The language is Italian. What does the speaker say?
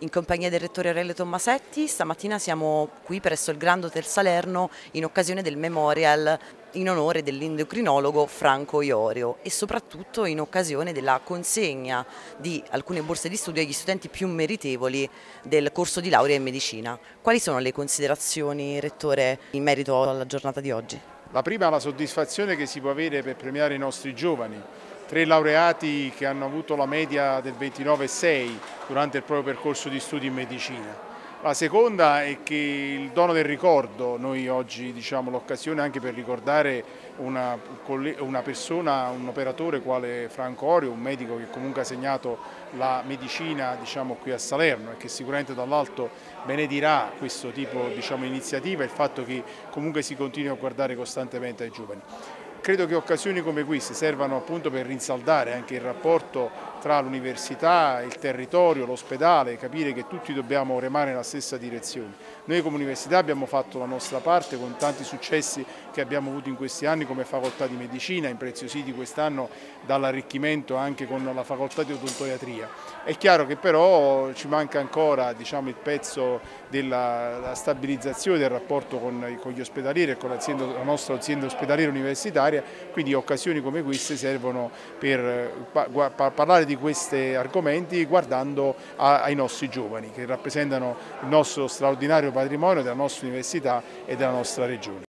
in compagnia del rettore Aurelio Tommasetti. Stamattina siamo qui presso il Grand Hotel Salerno in occasione del memorial in onore dell'endocrinologo Franco Iorio e soprattutto in occasione della consegna di alcune borse di studio agli studenti più meritevoli del corso di laurea in medicina. Quali sono le considerazioni, Rettore, in merito alla giornata di oggi? La prima è la soddisfazione che si può avere per premiare i nostri giovani, tre laureati che hanno avuto la media del 29,6 durante il proprio percorso di studi in medicina. La seconda è che il dono del ricordo, noi oggi diciamo l'occasione anche per ricordare una, una, persona, un operatore quale Franco Orio, un medico che comunque ha segnato la medicina diciamo, qui a Salerno e che sicuramente dall'alto benedirà questo tipo diciamo, di iniziativa e il fatto che comunque si continui a guardare costantemente ai giovani. Credo che occasioni come queste servano appunto per rinsaldare anche il rapporto tra l'università, il territorio, l'ospedale, capire che tutti dobbiamo remare nella stessa direzione. Noi come università abbiamo fatto la nostra parte con tanti successi che abbiamo avuto in questi anni come facoltà di medicina, impreziositi quest'anno dall'arricchimento anche con la facoltà di odontoiatria. È chiaro che però ci manca ancora diciamo, il pezzo della stabilizzazione del rapporto con, gli ospedalieri e con la nostra azienda ospedaliera universitaria, quindi occasioni come queste servono per eh, parlare di questi argomenti guardando ai nostri giovani che rappresentano il nostro straordinario patrimonio della nostra università e della nostra regione.